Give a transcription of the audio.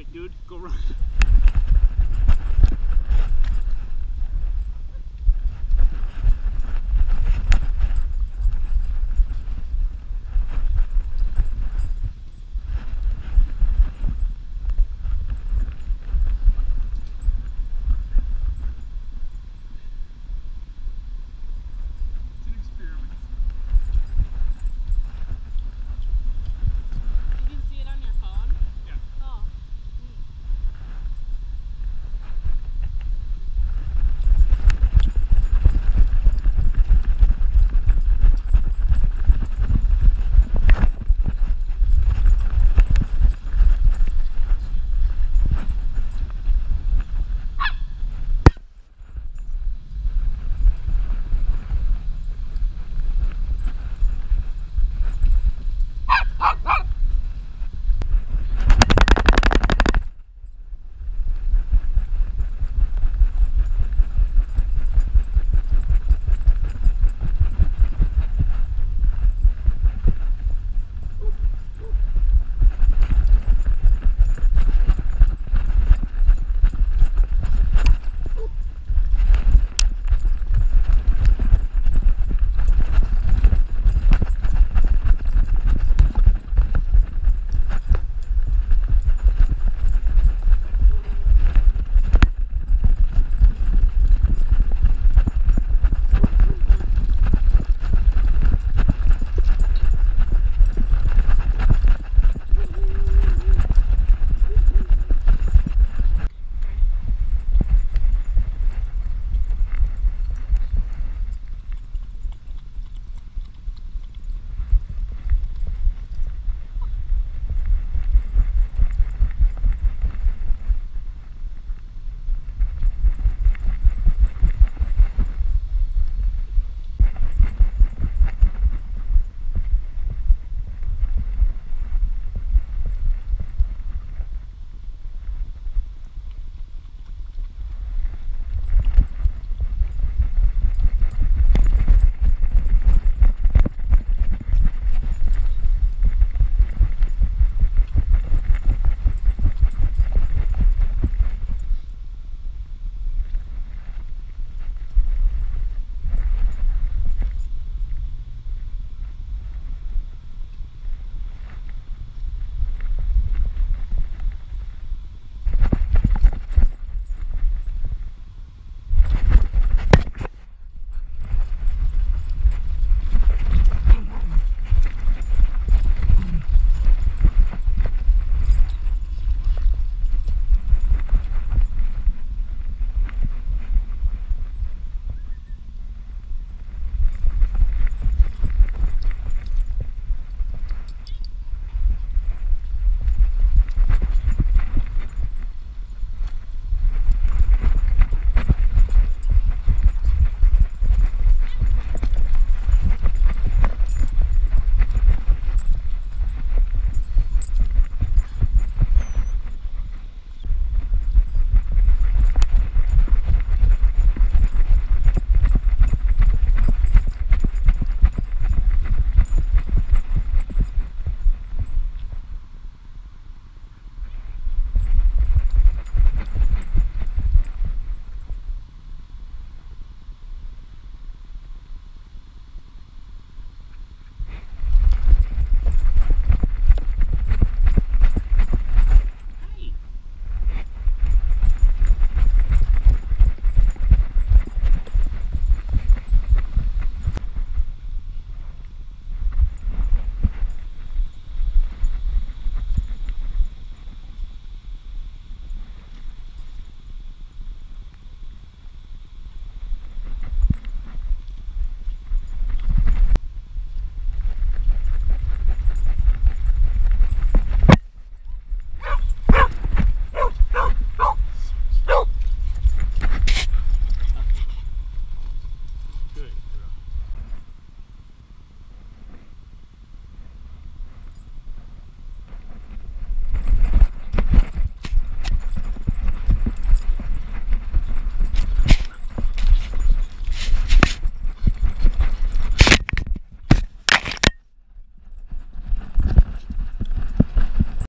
Alright, dude, go run.